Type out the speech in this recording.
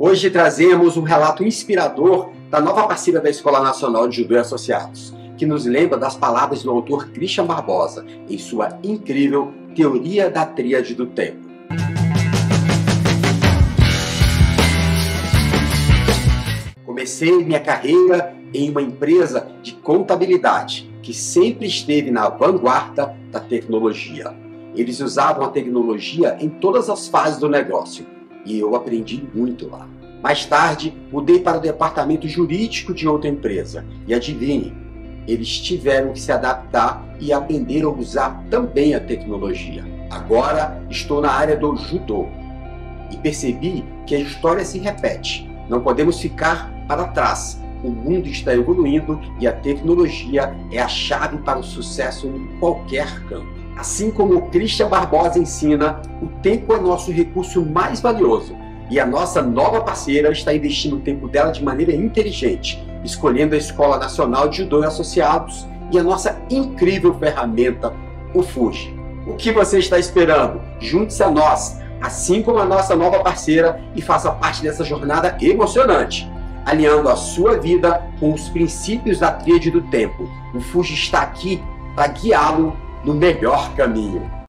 Hoje trazemos um relato inspirador da nova parceira da Escola Nacional de Judô e Associados, que nos lembra das palavras do autor Christian Barbosa em sua incrível Teoria da Tríade do Tempo. Comecei minha carreira em uma empresa de contabilidade que sempre esteve na vanguarda da tecnologia. Eles usavam a tecnologia em todas as fases do negócio e eu aprendi muito lá. Mais tarde, mudei para o departamento jurídico de outra empresa e adivinhe, eles tiveram que se adaptar e aprender a usar também a tecnologia. Agora estou na área do judô e percebi que a história se repete. Não podemos ficar para trás. O mundo está evoluindo e a tecnologia é a chave para o sucesso em qualquer campo. Assim como o Christian Barbosa ensina, o tempo é nosso recurso mais valioso e a nossa nova parceira está investindo o tempo dela de maneira inteligente, escolhendo a Escola Nacional de Judô e Associados e a nossa incrível ferramenta, o Fuji. O que você está esperando? Junte-se a nós, assim como a nossa nova parceira, e faça parte dessa jornada emocionante, alinhando a sua vida com os princípios da tríade do tempo. O Fuji está aqui para guiá-lo no melhor caminho.